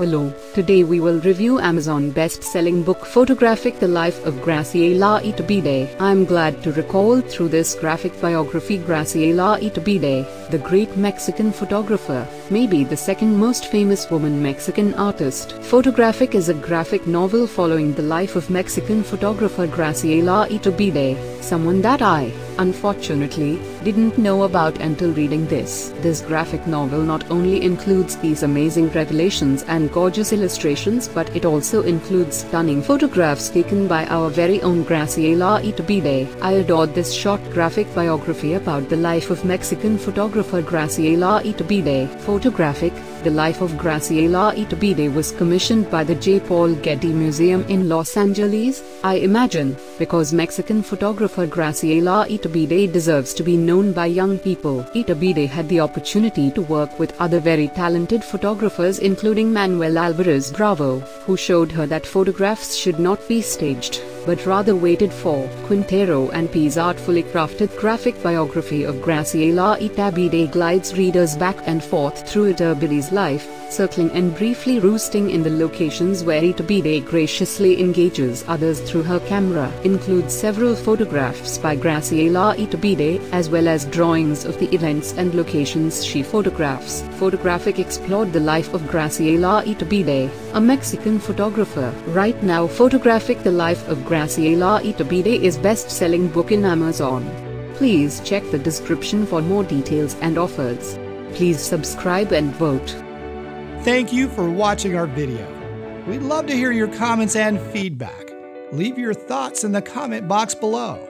Hello, today we will review Amazon best-selling book Photographic The Life of Graciela Iturbide. I am glad to recall through this graphic biography Graciela Iturbide, the great Mexican photographer, maybe the second most famous woman Mexican artist. Photographic is a graphic novel following the life of Mexican photographer Graciela Iturbide, someone that I, unfortunately, didn't know about until reading this. This graphic novel not only includes these amazing revelations and gorgeous illustrations but it also includes stunning photographs taken by our very own Graciela Iturbide. I adored this short graphic biography about the life of Mexican photographer Graciela Iturbide. Photographic, The Life of Graciela Iturbide was commissioned by the J. Paul Getty Museum in Los Angeles, I imagine, because Mexican photographer Graciela Iturbide deserves to be known by young people. Iturbide had the opportunity to work with other very talented photographers including Manuel Alvarez Bravo, who showed her that photographs should not be staged but rather waited for. Quintero and P's artfully crafted graphic biography of Graciela Iturbide glides readers back and forth through Iturbide's life, circling and briefly roosting in the locations where Iturbide graciously engages others through her camera. Includes several photographs by Graciela Iturbide, as well as drawings of the events and locations she photographs. Photographic explored the life of Graciela Iturbide, a Mexican photographer. Right now Photographic the life of Graciela Iturbide is best-selling book in Amazon. Please check the description for more details and offers. Please subscribe and vote. Thank you for watching our video. We'd love to hear your comments and feedback. Leave your thoughts in the comment box below.